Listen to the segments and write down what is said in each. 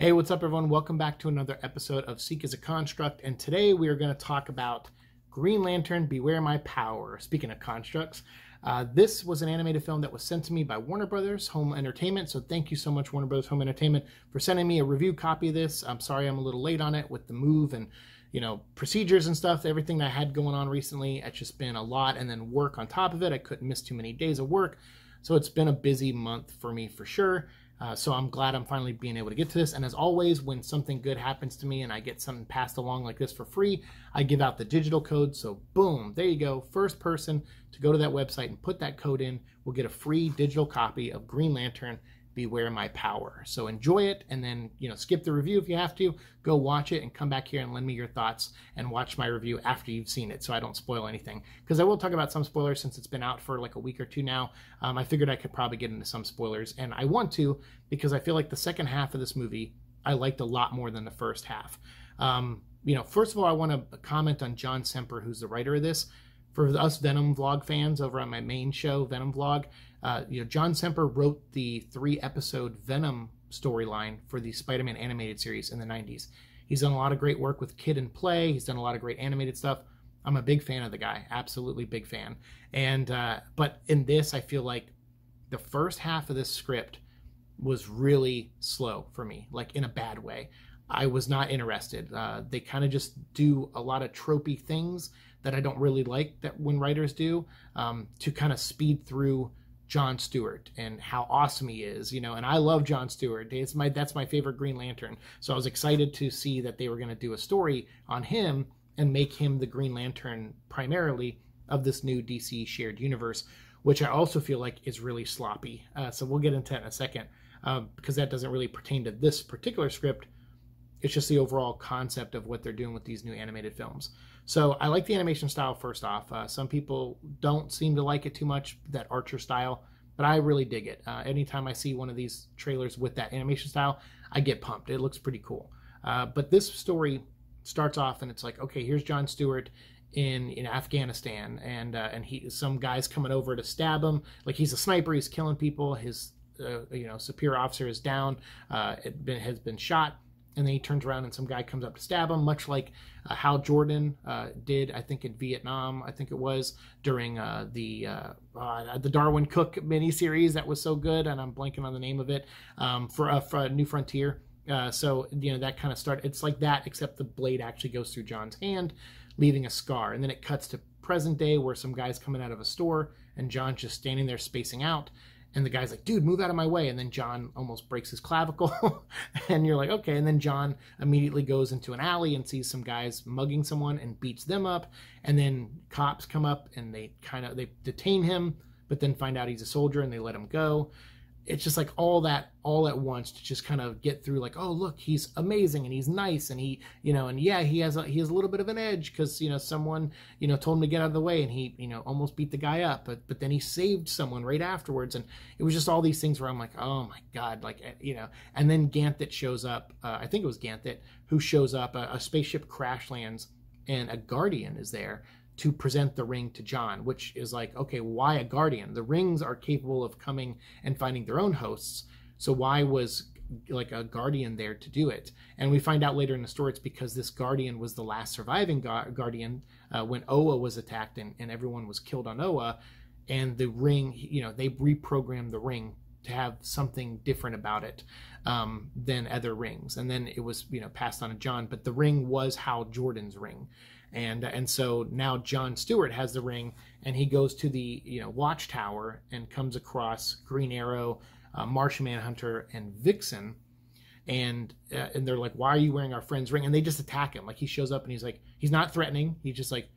Hey, what's up, everyone? Welcome back to another episode of Siike as a Construct. And today we are going to talk about Green Lantern Beware My Power. Speaking of constructs, uh, this was an animated film that was sent to me by Warner Brothers Home Entertainment. So thank you so much, Warner Brothers Home Entertainment, for sending me a review copy of this. I'm sorry I'm a little late on it with the move and you know procedures and stuff everything i had going on recently it's just been a lot and then work on top of it i couldn't miss too many days of work so it's been a busy month for me for sure uh, so I'm glad I'm finally being able to get to this. And as always, when something good happens to me and I get something passed along like this for free, I give out the digital code. So boom, there you go. First person to go to that website and put that code in will get a free digital copy of Green Lantern beware my power. So enjoy it and then, you know, skip the review if you have to. Go watch it and come back here and lend me your thoughts and watch my review after you've seen it so I don't spoil anything. Because I will talk about some spoilers since it's been out for like a week or two now. Um, I figured I could probably get into some spoilers and I want to because I feel like the second half of this movie I liked a lot more than the first half. Um, you know, first of all, I want to comment on John Semper, who's the writer of this. For us Venom vlog fans over on my main show, Venom vlog, uh, you know, John Semper wrote the three episode Venom storyline for the Spider Man animated series in the 90s. He's done a lot of great work with Kid and Play, he's done a lot of great animated stuff. I'm a big fan of the guy, absolutely big fan. And, uh, but in this, I feel like the first half of this script was really slow for me, like in a bad way. I was not interested. Uh, they kind of just do a lot of tropey things that I don't really like that when writers do um, to kind of speed through John Stewart and how awesome he is, you know, and I love John Stewart. It's my that's my favorite Green Lantern. So I was excited to see that they were going to do a story on him and make him the Green Lantern primarily of this new DC shared universe, which I also feel like is really sloppy. Uh, so we'll get into that in a second uh, because that doesn't really pertain to this particular script. It's just the overall concept of what they're doing with these new animated films. So I like the animation style first off. Uh, some people don't seem to like it too much, that Archer style, but I really dig it. Uh, anytime I see one of these trailers with that animation style, I get pumped. It looks pretty cool. Uh, but this story starts off and it's like, okay, here's John Stewart in in Afghanistan, and uh, and he some guys coming over to stab him. Like he's a sniper, he's killing people. His uh, you know superior officer is down, uh, it been, has been shot and then he turns around and some guy comes up to stab him, much like uh, Hal Jordan uh, did, I think in Vietnam, I think it was during uh, the uh, uh, the Darwyn Cooke miniseries that was so good, and I'm blanking on the name of it um, for, uh, for New Frontier. so you know that kind of start. It's like that, except the blade actually goes through John's hand, leaving a scar, and then it cuts to present day where some guy's coming out of a store and John's just standing there spacing out and the guy's like, dude, move out of my way. And then John almost breaks his clavicle. and you're like, okay. And then John immediately goes into an alley and sees some guys mugging someone and beats them up. And then cops come up and they kind of they detain him, but then find out he's a soldier and they let him go it's just like all that all at once to just kind of get through like oh look he's amazing and he's nice and he you know and yeah he has a he has a little bit of an edge because you know someone you know told him to get out of the way and he you know almost beat the guy up but but then he saved someone right afterwards. And it was just all these things where i'm like oh my god like eh, you know. And then ganthet shows up uh, i think it was ganthet who shows up a, a spaceship crash lands and a guardian is there to present the ring to John, which is like, okay, why a guardian? The rings are capable of coming and finding their own hosts. So why was like a guardian there to do it? And we find out later in the story it's because this guardian was the last surviving gu- guardian uh, when Oa was attacked and, and everyone was killed on Oa. And the ring, you know, they reprogrammed the ring to have something different about it um, than other rings. And then it was, you know, passed on to John. But the ring was Hal Jordan's ring and and so now John Stewart has the ring, and he goes to the you know watchtower and comes across Green Arrow, uh, Martian Manhunter, and Vixen, and uh, and they're like, "Why are you wearing our friend's ring?" And they just attack him. Like he shows up and he's like, he's not threatening. He's just like,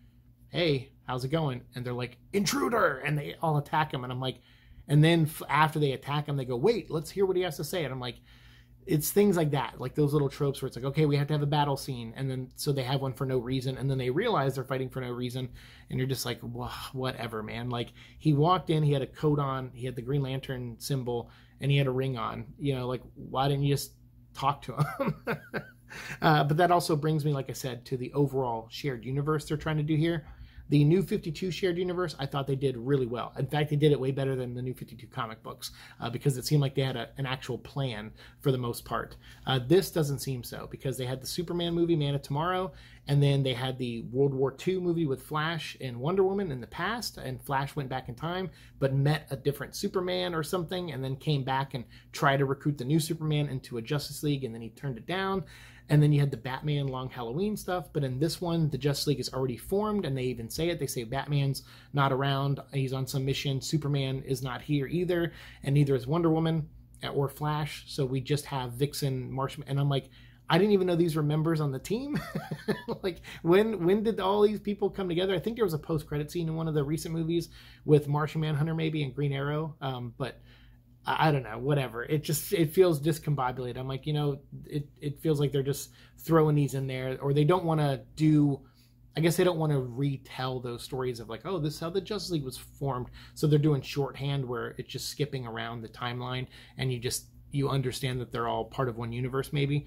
"Hey, how's it going?" And they're like, "Intruder!" And they all attack him. And I'm like, and then after they attack him, they go, "Wait, let's hear what he has to say." And I'm like it's things like that, like those little tropes where it's like, okay, we have to have a battle scene, and then so they have one for no reason, and then they realize they're fighting for no reason, and you're just like, whatever, man. Like he walked in, he had a coat on, he had the Green Lantern symbol, and he had a ring on. You know, like why didn't you just talk to him? uh, but that also brings me, like I said, to the overall shared universe they're trying to do here. The New 52 shared universe, I thought they did really well. In fact, they did it way better than the New 52 comic books uh, because it seemed like they had a, an actual plan for the most part. Uh, this doesn't seem so because they had the Superman movie, Man of Tomorrow, and then they had the World War II movie with Flash and Wonder Woman in the past, and Flash went back in time but met a different Superman or something, and then came back and tried to recruit the new Superman into a Justice League, and then he turned it down. And then you had the Batman Long Halloween stuff, but in this one, the Justice League is already formed, and they even say it. They say Batman's not around; he's on some mission. Superman is not here either, and neither is Wonder Woman or Flash. So we just have Vixen, Martian, and I'm like, I didn't even know these were members on the team. like when when did all these people come together? I think there was a post credit scene in one of the recent movies with Martian Manhunter maybe and Green Arrow. Um, but I, don't know, whatever. It just it feels discombobulated. I'm like, you know, it it feels like they're just throwing these in there, or they don't want to do. I guess they don't want to retell those stories of like, oh, this is how the Justice League was formed. So they're doing shorthand where it's just skipping around the timeline, and you just you understand that they're all part of one universe, maybe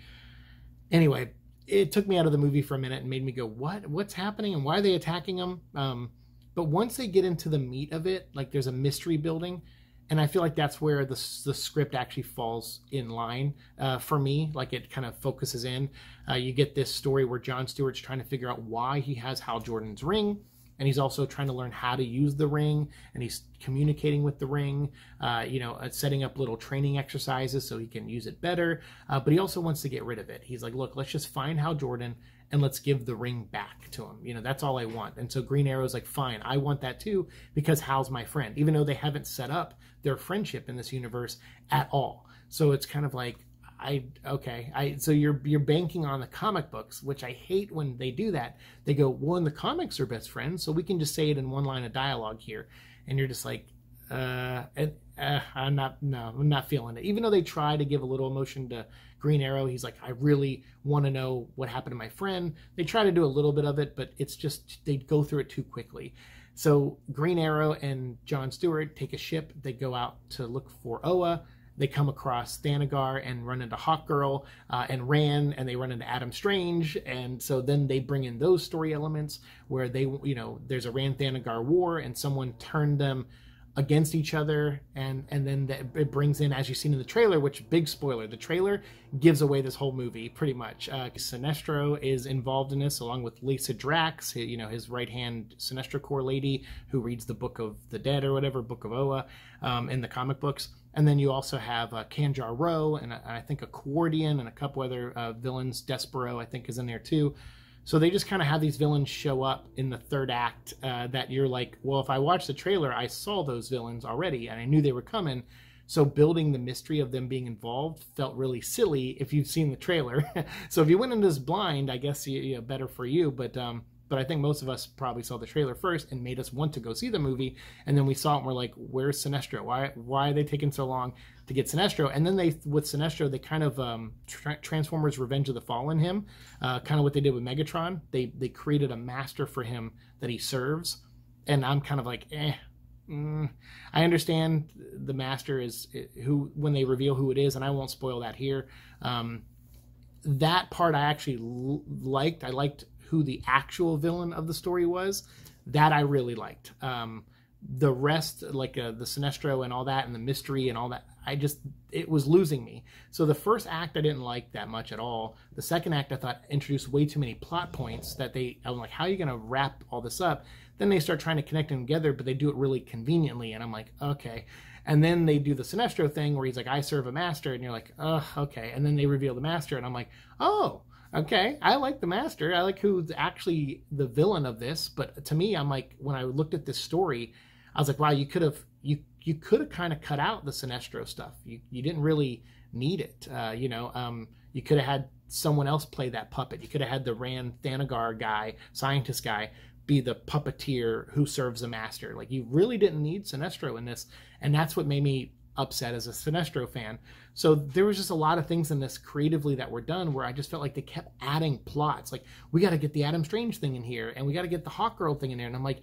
anyway, it took me out of the movie for a minute and made me go, "What? What's happening? And why are they attacking them?" Um, but once they get into the meat of it, like there's a mystery building, and I feel like that's where the the script actually falls in line uh, for me. Like it kind of focuses in. Uh, you get this story where John Stewart's trying to figure out why he has Hal Jordan's ring and he's also trying to learn how to use the ring and he's communicating with the ring uh, you know uh, setting up little training exercises so he can use it better uh, but he also wants to get rid of it he's like look let's just find hal jordan and let's give the ring back to him you know that's all i want and so green arrow's like fine i want that too because hal's my friend even though they haven't set up their friendship in this universe at all so it's kind of like I okay. I so you're you're banking on the comic books, which I hate when they do that. They go, well, in the comics are best friends, so we can just say it in one line of dialogue here, and you're just like, uh, uh, I'm not no, I'm not feeling it. Even though they try to give a little emotion to Green Arrow, he's like, I really want to know what happened to my friend. They try to do a little bit of it, but it's just they go through it too quickly. So Green Arrow and John Stewart take a ship. They go out to look for Oa they come across Thanagar and run into Hawkgirl uh, and Rann, and they run into Adam Strange, and so then they bring in those story elements where they, you know, there's a Rann Thanagar war, and someone turned them against each other and and then the, it brings in as you've seen in the trailer which big spoiler the trailer gives away this whole movie pretty much uh, sinestro is involved in this along with lyssa drak you know his right hand sinestro corps lady who reads the book of the dead or whatever book of oa um, in the comic books and then you also have uh, Kanjar and uh, I think a Cordian and a couple other uh, villains. Despero, I think, is in there too. So they just kind of have these villains show up in the third act uh, that you're like, well, if I watched the trailer, I saw those villains already and I knew they were coming. So building the mystery of them being involved felt really silly if you've seen the trailer. so if you went into this blind, I guess you, you know, better for you. But um, but I think most of us probably saw the trailer first and made us want to go see the movie. And then we saw it and we're like, where's Sinestro? Why why are they taking so long to get Sinestro? And then they with Sinestro they kind of um, tra- Transformers Revenge of the Fallen him, uh, kind of what they did with Megatron. They they created a master for him that he serves, and I'm kind of like, eh. Mm. I understand the master is who when they reveal who it is, and I won't spoil that here. Um, that part I actually l- liked. I liked who the actual villain of the story was, that I really liked. Um, the rest, like uh, the Sinestro and all that, and the mystery and all that, I just it was losing me. So the first act I didn't like that much at all. The second act I thought introduced way too many plot points that they. I'm like, how are you going to wrap all this up? Then they start trying to connect them together, but they do it really conveniently, and I'm like, okay. And then they do the Sinestro thing where he's like, I serve a master, and you're like, oh, okay. And then they reveal the master, and I'm like, oh, Okay, I like the master. I like who's actually the villain of this. But to me, I'm like when I looked at this story, I was like, wow, you could have you you could have kind of cut out the Sinestro stuff. You you didn't really need it. Uh, you know, um, you could have had someone else play that puppet. You could have had the Rann Thanagar guy, scientist guy, be the puppeteer who serves the master. Like you really didn't need Sinestro in this, and that's what made me upset as a Sinestro fan. So there was just a lot of things in this creatively that were done where I just felt like they kept adding plots. Like we got to get the Adam Strange thing in here, and we got to get the Hawkgirl thing in there, and I'm like.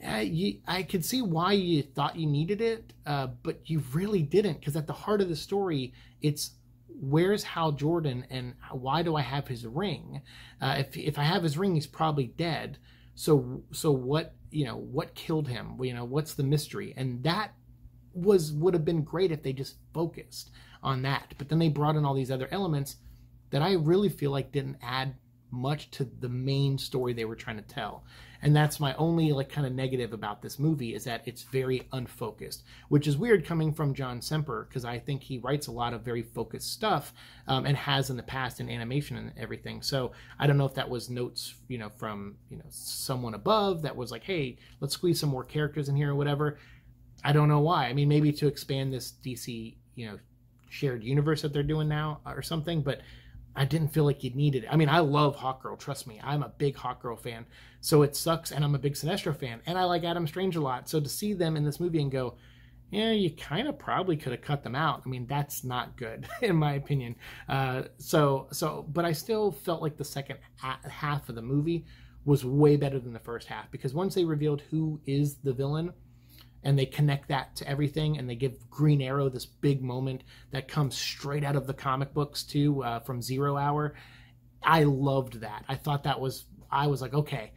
Eh, you, I could see why you thought you needed it, uh, but you really didn't, because at the heart of the story, it's where's Hal Jordan and why do I have his ring? Uh, if if I have his ring, he's probably dead. So so what you know what killed him? You know what's the mystery? And that was would have been great if they just focused on that. But then they brought in all these other elements that I really feel like didn't add much to the main story they were trying to tell. And that's my only like kind of negative about this movie is that it's very unfocused, which is weird coming from John Semper because I think he writes a lot of very focused stuff um, and has in the past in animation and everything. So I don't know if that was notes, you know, from you know someone above that was like, hey, let's squeeze some more characters in here or whatever. I don't know why. I mean, maybe to expand this DC, you know, shared universe that they're doing now or something, but I didn't feel like you needed it. I mean, I love Hawkgirl, trust me. I'm a big Hawkgirl fan. So it sucks, and I'm a big Sinestro fan, and I like Adam Strange a lot. So to see them in this movie and go, yeah, you kind of probably could have cut them out. I mean, that's not good, in my opinion. Uh, so, so, but I still felt like the second half of the movie was way better than the first half because once they revealed who is the villain, and they connect that to everything and they give green arrow this big moment that comes straight out of the comic books too uh, from zero hour. I loved that. I thought that was i was like okay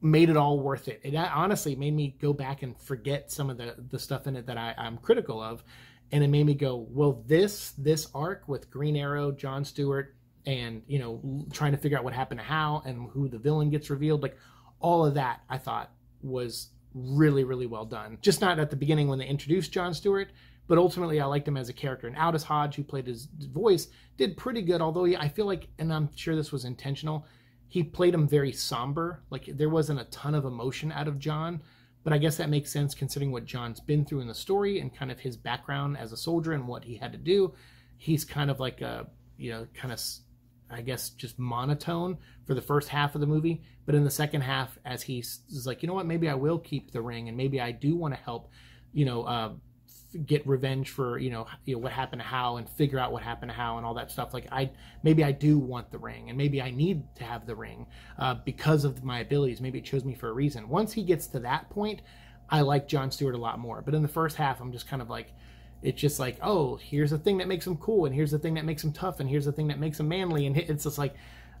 made it all worth it. It honestly made me go back and forget some of the the stuff in it that I, i'm critical of and it made me go well this this arc with green arrow john stewart and you know trying to figure out what happened to hal and who the villain gets revealed like all of that i thought was really, really well done. Just not at the beginning when they introduced John Stewart, but ultimately I liked him as a character. And Aldis Hodge, who played his voice, did pretty good, although he, I feel like, and I'm sure this was intentional, he played him very somber. Like there wasn't a ton of emotion out of John, but I guess that makes sense considering what John's been through in the story and kind of his background as a soldier and what he had to do. He's kind of like a, you know, kind of I guess, just monotone for the first half of the movie. But in the second half, as he's like, you know what, maybe I will keep the ring, and maybe I do want to help, you know, uh, get revenge for you know, you know what happened to Hal and figure out what happened to Hal and all that stuff. Like I maybe I do want the ring, and maybe I need to have the ring uh, because of my abilities. Maybe it chose me for a reason. Once he gets to that point, I like John Stewart a lot more. But in the first half, I'm just kind of like it's just like, oh, here's the thing that makes him cool, and here's the thing that makes him tough, and here's the thing that makes him manly, and it's just like,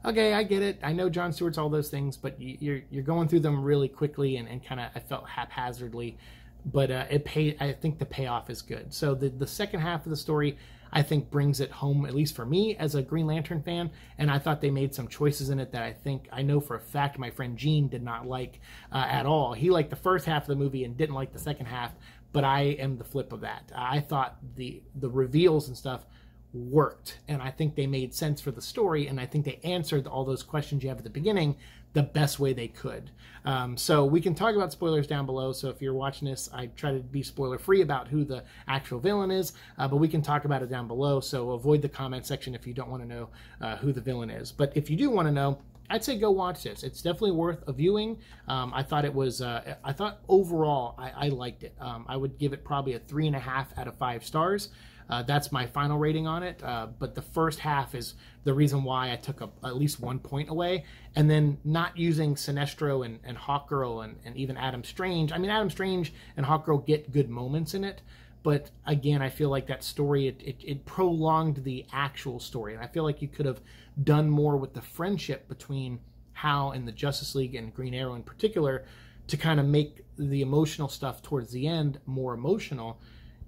okay, I get it. I know John Stewart's all those things, but you're you're going through them really quickly and, and kind of I felt haphazardly, but uh, it pay. I think the payoff is good. So the the second half of the story. I think brings it home, at least for me as a Green Lantern fan. And I thought they made some choices in it that I think I know for a fact my friend Gene did not like uh, at all. He liked the first half of the movie and didn't like the second half but I am the flip of that. I thought the the reveals and stuff worked, and I think they made sense for the story, and I think they answered all those questions you have at the beginning the best way they could. Um, so we can talk about spoilers down below. So if you're watching this, I try to be spoiler free about who the actual villain is, uh, but we can talk about it down below. So avoid the comment section if you don't want to know uh, who the villain is. But if you do want to know, I'd say go watch this. It's definitely worth a viewing. Um, I thought it was. Uh, I thought overall I, I liked it. Um, I would give it probably a three and a half out of five stars. Uh, that's my final rating on it. Uh, but the first half is the reason why I took a, at least one point away. And then not using Sinestro and, and Hawkgirl and, and even Adam Strange. I mean, Adam Strange and Hawkgirl get good moments in it. But again, I feel like that story, it, it, it prolonged the actual story. And I feel like you could have done more with the friendship between Hal and the Justice League and Green Arrow in particular to kind of make the emotional stuff towards the end more emotional.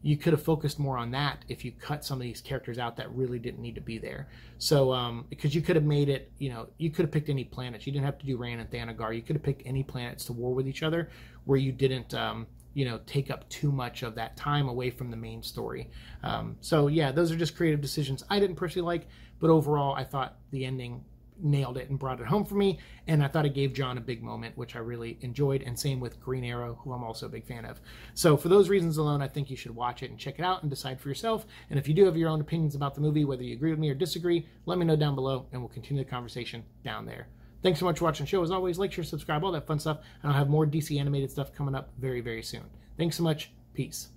You could have focused more on that if you cut some of these characters out that really didn't need to be there. So, um, because you could have made it, you know, you could have picked any planets. You didn't have to do Rann and Thanagar. You could have picked any planets to war with each other where you didn't, um, you know take up too much of that time away from the main story. Um, so yeah those are just creative decisions i didn't personally like but overall i thought the ending nailed it and brought it home for me and i thought it gave john a big moment which i really enjoyed and same with green arrow who i'm also a big fan of. So for those reasons alone i think you should watch it and check it out and decide for yourself and if you do have your own opinions about the movie whether you agree with me or disagree let me know down below and we'll continue the conversation down there Thanks so much for watching the show. As always, like, share, subscribe, all that fun stuff. And I'll have more DC animated stuff coming up very, very soon. Thanks so much. Peace.